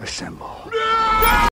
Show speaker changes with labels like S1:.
S1: Assemble. No!